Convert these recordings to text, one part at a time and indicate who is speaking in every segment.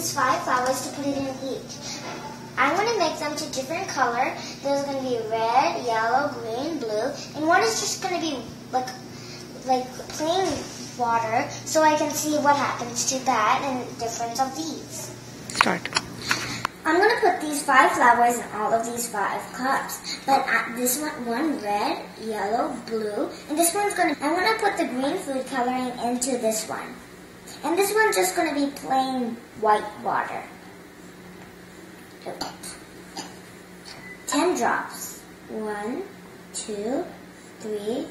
Speaker 1: these five flowers to put it in each. I'm going to make them to different color. There's going to be red, yellow, green, blue, and one is just going to be like like plain water, so I can see what happens to that and the difference of these.
Speaker 2: Start.
Speaker 1: I'm going to put these five flowers in all of these five cups. But uh, this one, one red, yellow, blue, and this one's going to, I'm going to put the green food coloring into this one. And this one's just going to be plain white water. Ten drops. One, two, three,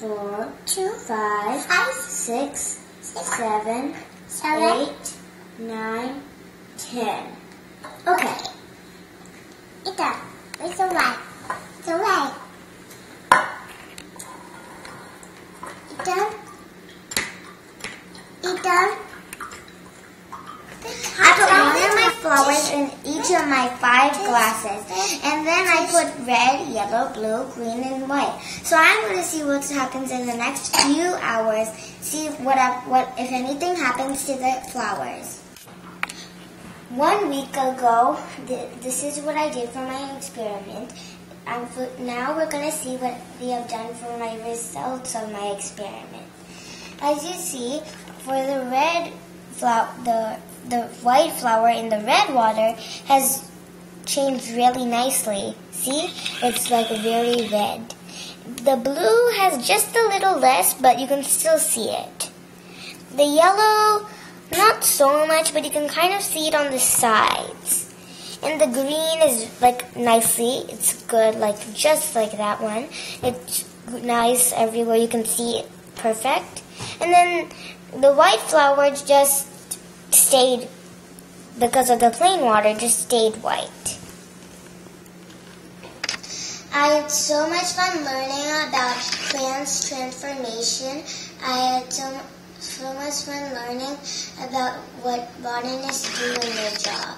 Speaker 1: four, two, five, five, six, seven, seven, eight, nine, ten. Okay.
Speaker 3: Ito, may suway. Suway. Ito. Ito.
Speaker 1: I put one of my flowers in each of my five glasses, and then I put red, yellow, blue, green, and white. So I'm going to see what happens in the next few hours. See what what if anything happens to the flowers. One week ago, th this is what I did for my experiment. And now we're going to see what they have done for my results of my experiment. As you see, for the red flower, the the white flower in the red water has changed really nicely. See, it's like very red. The blue has just a little less, but you can still see it. The yellow not so much, but you can kind of see it on the sides. And the green is like nicely, it's good, like just like that one. It's nice everywhere, you can see it perfect. And then the white flowers just stayed, because of the plain water, just stayed white. I had so much fun learning about plants transformation. I had so so much fun learning about what botanists do in their job.